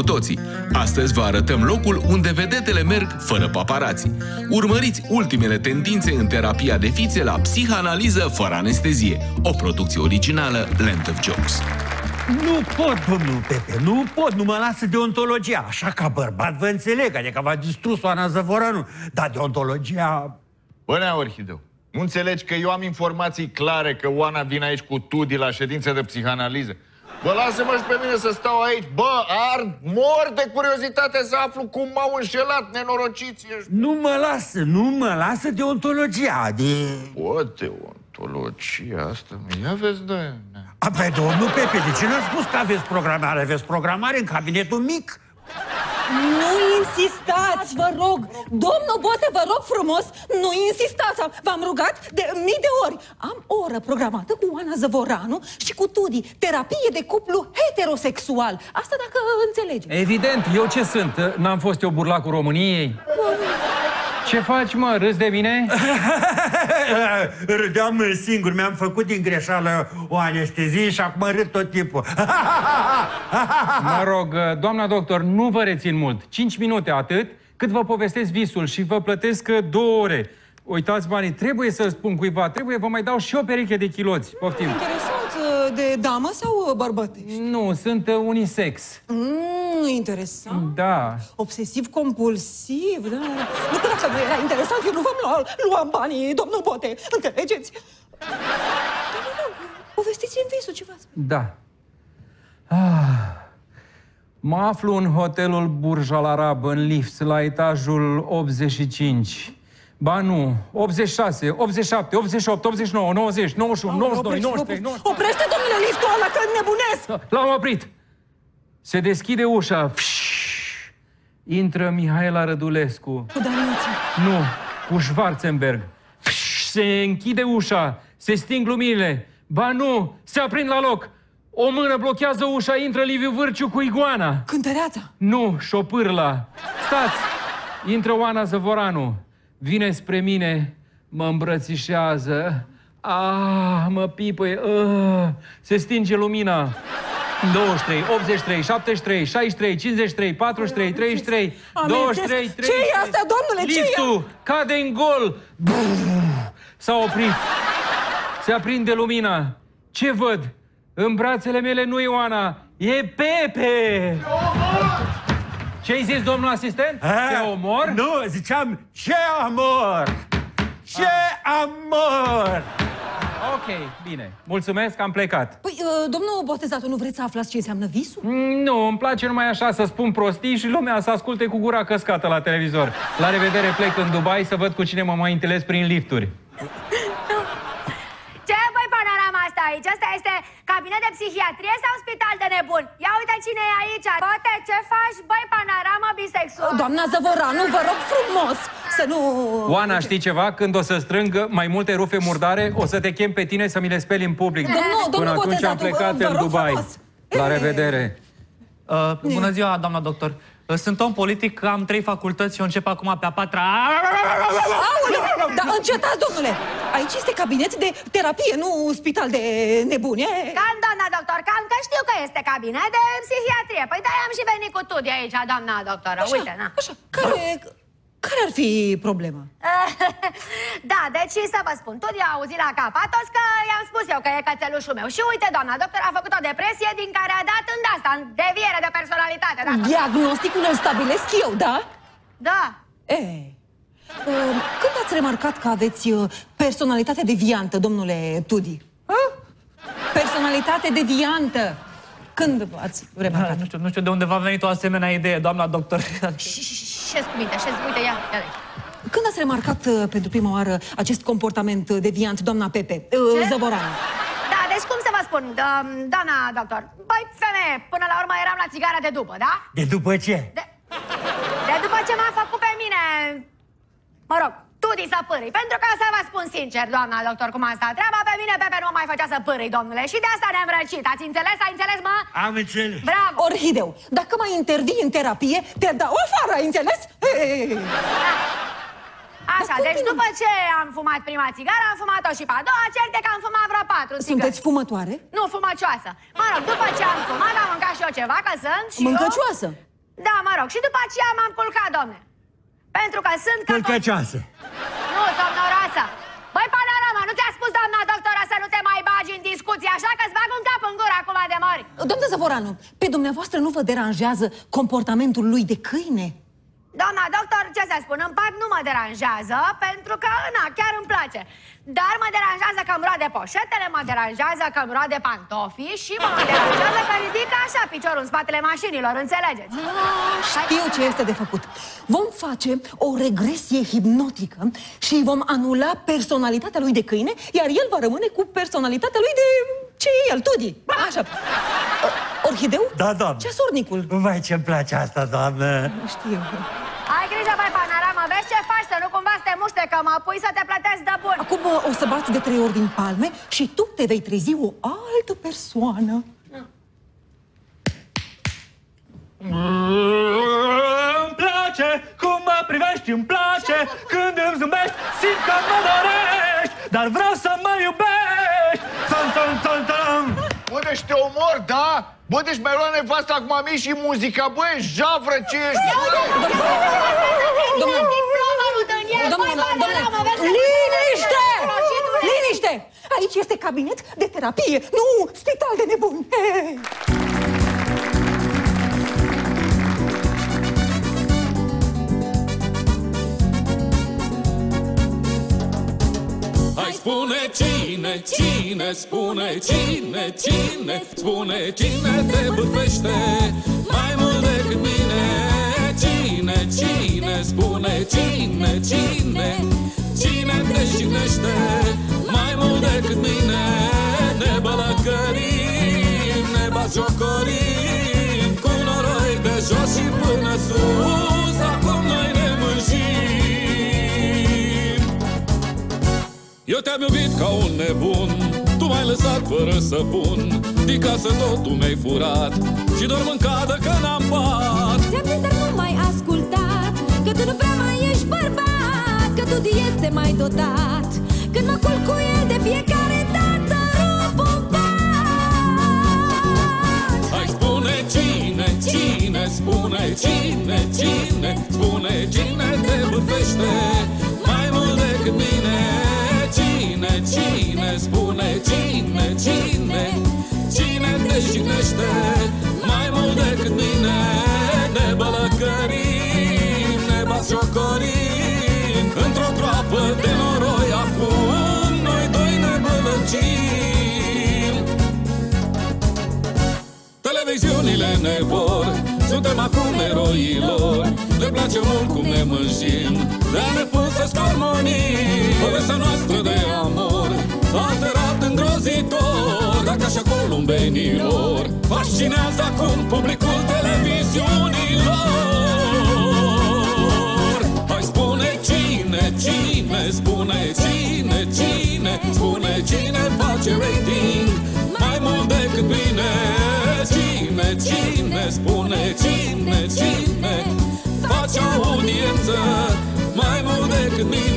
cu toții. Astăzi vă arătăm locul unde vedetele merg fără paparații. Urmăriți ultimele tendințe în terapia de fițe la psihanaliză fără anestezie, o producție originală Land of Jokes. Nu pot, domnul Pepe, nu pot, nu mă lasă deontologia. Așa ca bărbat vă înțeleg, adică v-a distrus Oana Zăvoranu. Dar deontologia... Bă, Nea Orhideu, nu înțelegi că eu am informații clare că Oana vine aici cu Tudi la ședință de psihanaliză? Bă, lasă-mă și pe mine să stau aici. Bă, ard, mor de curiozitate să aflu cum m-au înșelat nenorociții ăștia. Nu mă lasă, nu mă lasă deontologia. De... O, deontologia asta, ia vezi, da. A, păi, domnul Pepe, de ce n-ați spus că aveți programare? Aveți programare în cabinetul mic? Nu insistați, vă rog! Domnul Bote, vă rog frumos, nu insistați! V-am rugat de mii de ori! Am o oră programată cu Oana Zăvoranu și cu Tudi, terapie de cuplu heterosexual. Asta dacă înțelegeți. Evident, eu ce sunt? N-am fost eu burlacul României? Ce faci, mă? Râzi de mine? Râdeam singur, mi-am făcut din greșeală o anestezie și acum râd tot timpul. Mă rog, doamna doctor, nu vă rețin mult. 5 minute atât, cât vă povestesc visul și vă plătesc două ore. Uitați banii, trebuie să spun cuiva, trebuie, vă mai dau și o pereche de chiloți. Poftim. Interesant, uh, de damă sau bărbătești? Nu, sunt uh, unisex. Mm, interesant. Da. Obsesiv-compulsiv, da. Nu că dacă nu era interesant, eu nu vă luam, luam banii, domnul Bote. Înțelegeți? Da, vă rog, povestiți în visul ce v-ați... Da. Ah. Mă aflu în hotelul Burj Al Arab, în lift, la etajul 85. Ba nu, 86, 87, 88, 89, 90, 91, 92, 93, 94... Oprește, domnule, liftul ăla, că nebunesc! L-am oprit! Se deschide ușa. Fșșșșș. Intră Mihaela Rădulescu. Cu Daniță. Nu, cu Schwarzenberg. Fșșșș. Se închide ușa, se sting luminile. Ba nu, se aprind la loc. O mână blochează ușa, intră Liviu Vârciu cu iguana. Cântăreața. Nu, șopârla. Stați! Intră Oana Zăvoranu. Vine spre mine, mă îmbrățișează. Ah, mă pipăie. Uh, se stinge lumina. 23, 83, 73, 63, 53, 43, 33, Am 23, înțeles. 33. Ce e asta, domnule? Ce e? Liftul cade în gol. Brrr. S-a oprit. Se aprinde lumina. Ce văd? În brațele mele nu e Ioana, e Pepe! Ce-ai zis, domnul asistent? Te omor? Nu, ziceam, ce amor! Ce amor! Ok, bine. Mulțumesc, am plecat. Păi, uh, domnul Botezatu, nu vreți să aflați ce înseamnă visul? Mm, Nu, îmi place numai așa să spun prostii și lumea să asculte cu gura căscată la televizor. La revedere, plec în Dubai să văd cu cine mă mai întâlnesc prin lifturi. Ce băi panorama asta aici? Asta este cabinet de psihiatrie sau spital de nebuni? Ia uite cine e aici. Poate ce faci, băi panorama bisexual? Doamna Zăvoranu, vă rog frumos să nu... Oana, știi ceva? Când o să strâng mai multe rufe murdare, o să te chem pe tine să mi le speli în public. Domnul- Până domnul atunci am Botezatu, plecat vă în rog Dubai. frumos. La Ei. revedere. Uh, bună ziua, doamna doctor. Uh, Sunt om politic, am trei facultăți și eu încep acum pe a patra. Aoleu, dar încetați, domnule! Aici este cabinet de terapie, nu spital de nebuni. e? Calm, doamna doctor, calm, că știu că este cabinet de psihiatrie. Păi de am și venit cu tu de aici, doamna doctoră. Așa, Uite, na. așa. Care, care ar fi problema? da, deci să vă spun, tot i-a auzit la capatos că i-am spus eu că e cățelușul meu. Și uite, doamna doctor a făcut o depresie din care a dat în asta, în deviere de personalitate. Da, Diagnosticul îl stabilesc eu, da? da. E, uh, când ați remarcat că aveți uh, personalitate deviantă, domnule Tudi? A? Personalitate deviantă. Când ați remarcat? Nu știu, nu știu de unde v-a venit o asemenea idee, doamna doctor. Șezi cu minte, șezi, uite, ia, ia. Când ați remarcat uh, pentru prima oară acest comportament uh, deviant, doamna Pepe, uh, Ce? Zăvoranu? Da, deci cum să vă spun, do- doamna doctor? Băi, femeie, până la urmă eram la țigară de după, da? De după ce? De, de după ce m-a făcut pe mine, mă rog, tudi să pârâi. Pentru că să vă spun sincer, doamna doctor, cum a stat treaba, pe mine Pepe nu mă mai făcea să pârâi, domnule. Și de asta ne-am răcit. Ați înțeles? Ai înțeles, mă? Am înțeles. Bravo! Orhideu, dacă mai intervii în terapie, te dau afară, ai înțeles? Ei, Așa, Dar cum deci bine? după ce am fumat prima țigară, am fumat-o și pe a doua, certe că am fumat vreo patru țigări. Sunteți fumătoare? Nu, fumăcioasă. Mă rog, după ce am fumat, am mâncat și eu ceva, că sunt și Mâncăcioasă. eu... Da, mă rog, și după aceea m-am culcat, domne. Pentru că sunt ca... Călcăcioasă. Nu, somnoroasă. Băi, panorama, nu ți-a spus doamna doctora să nu te mai bagi în discuție, așa că-ți bag un cap în gură acum de mori. Doamna Zăvoranu, pe dumneavoastră nu vă deranjează comportamentul lui de câine? Doamna doctor, ce să spun, în part nu mă deranjează, pentru că, na, chiar îmi place. Dar mă deranjează că îmi roade poșetele, mă deranjează că îmi roade pantofii și mă deranjează că ridică așa piciorul în spatele mașinilor, înțelegeți? Ah, știu ce este de făcut. Vom face o regresie hipnotică și vom anula personalitatea lui de câine, iar el va rămâne cu personalitatea lui de... ce e el, Tudi. Așa. Uh, Orhideu? Da, doamnă. Ceasornicul. Vai, ce-mi place asta, doamnă. Știu. Ai grijă, băi, panorama, vezi ce faci, să nu cumva să te muște, că mă pui să te plătesc de bun. Acum uh, o să bați de trei ori din palme și tu te vei trezi o altă persoană. Îmi place cum mă privești, îmi place când îmi zâmbești, simt că mă dorești, dar vreau să Bă, deci te omor, da? Bă, deci mi-ai luat nevasta acum mie și muzica, bă, e javră ce ești, bă! Domnule, Diploma lui Daniel, domnule, băi, panorama, domnule, vezi că- liniște! Procedură. Liniște! Aici este cabinet de terapie, nu spital de nebuni. Spune cine, cine, spune cine, cine Spune cine te bârfește mai mult decât mine. Cine, cine, spune cine, cine Cine te jignește mai mult decât mine. Ne bălăcărim, ne bagiocorim te-am iubit ca un nebun Tu m-ai lăsat fără să pun. Din casă totul mi-ai furat Și dorm în cadă că n-am pat Ți-am zis, dar nu m-ai ascultat Că tu nu prea mai ești bărbat Că tu este mai dotat. Când mă culc cu el de fiecare dată Rup un pat Hai spune cine, cine, spune cine, cine mai mult decât mine Ne bălăcărim, ne bațiocorim Într-o groapă de noroi acum Noi doi ne bălăcim. Televiziunile ne vor Suntem acum eroilor. Le place mult cum ne mânjim Dar ne păsesc armonii. Povestea noastră de amor S-a alterat îngrozitor Dacă așa columbenilor Fascinează acum publicul televiziunilor. Hai spune cine, cine Spune cine, cine Spune cine face rating Mai mult decât bine. Cine, cine Spune cine, cine Face audiență Mai mult decât mine